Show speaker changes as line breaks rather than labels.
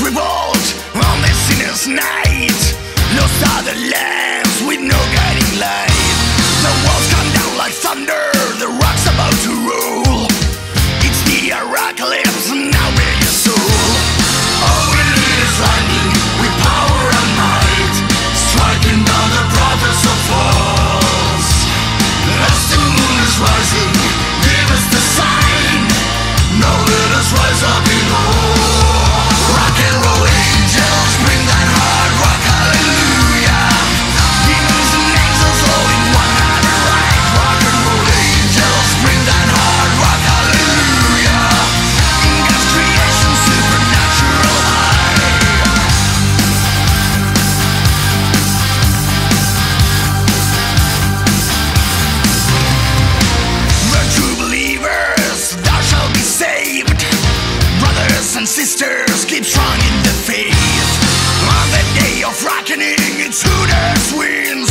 revolt on the sinner's night. No other lands with no. sisters keep strong in the face. On the day of reckoning, it's who does win.